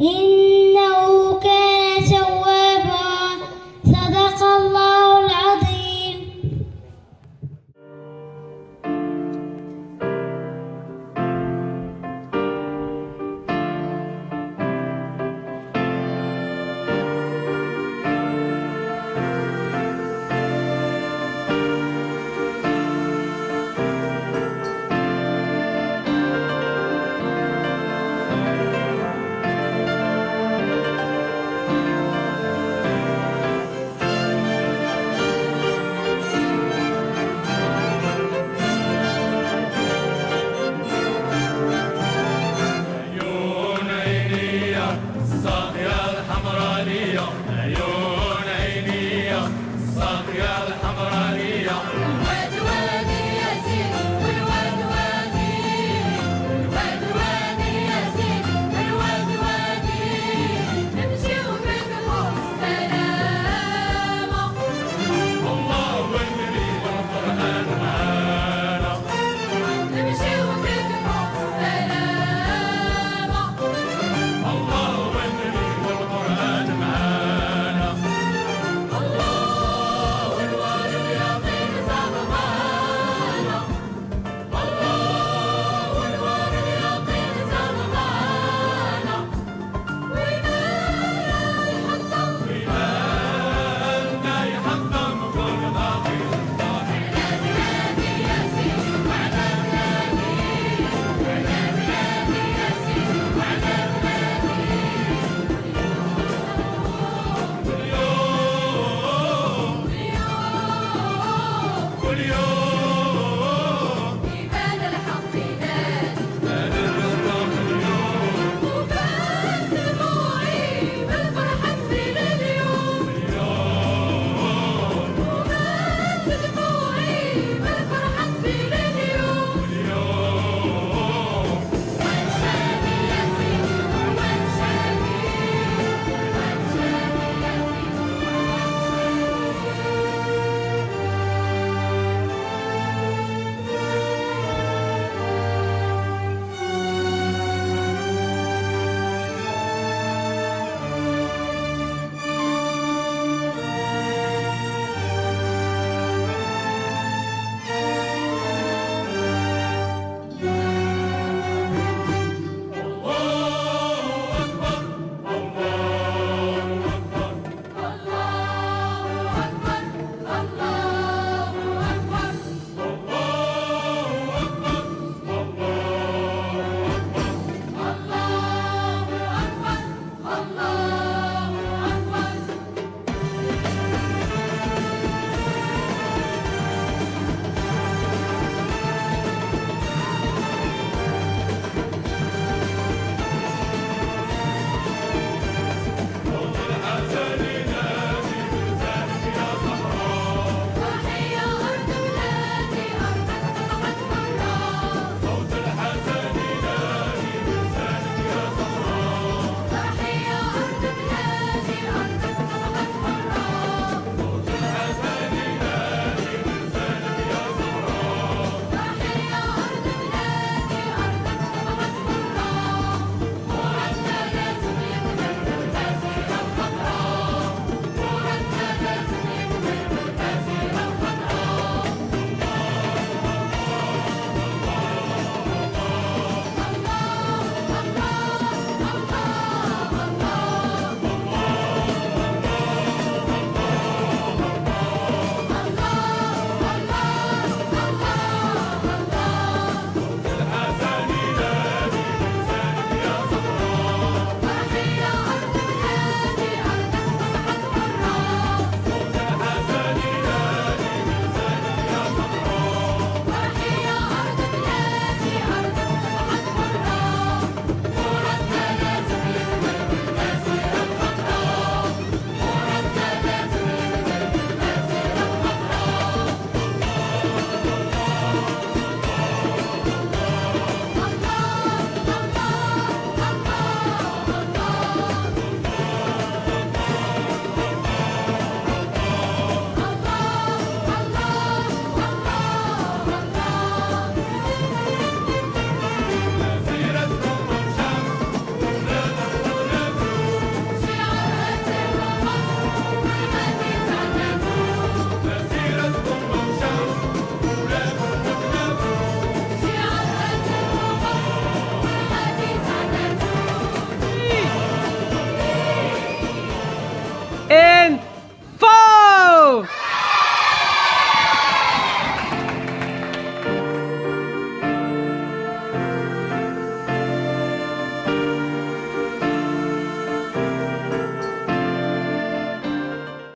إنه Maria.